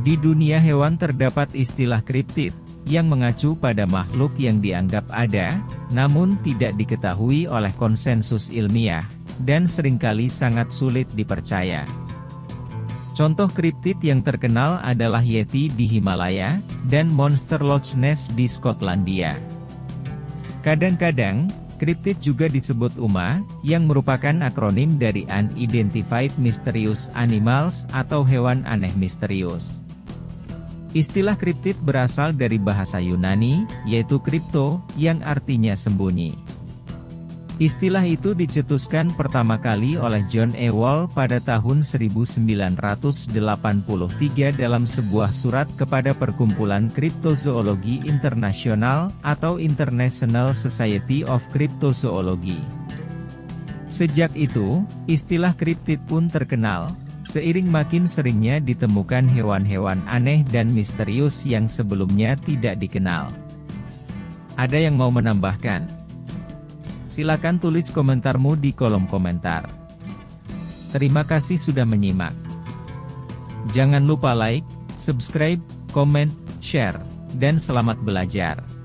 Di dunia hewan terdapat istilah kriptid, yang mengacu pada makhluk yang dianggap ada, namun tidak diketahui oleh konsensus ilmiah, dan sering kali sangat sulit dipercaya. Contoh kriptid yang terkenal adalah Yeti di Himalaya, dan Monster Loch Ness di Skotlandia. Kadang-kadang, kriptid juga disebut UMA, yang merupakan akronim dari Unidentified Mysterious Animals atau hewan aneh misterius. Istilah kriptid berasal dari bahasa Yunani, yaitu kripto, yang artinya sembunyi. Istilah itu dicetuskan pertama kali oleh John Ewell pada tahun 1983 dalam sebuah surat kepada Perkumpulan Kriptozoologi Internasional, atau International Society of Cryptozoology. Sejak itu, istilah kriptid pun terkenal, Seiring makin seringnya ditemukan hewan-hewan aneh dan misterius yang sebelumnya tidak dikenal. Ada yang mau menambahkan? Silakan tulis komentarmu di kolom komentar. Terima kasih sudah menyimak. Jangan lupa like, subscribe, komen, share, dan selamat belajar.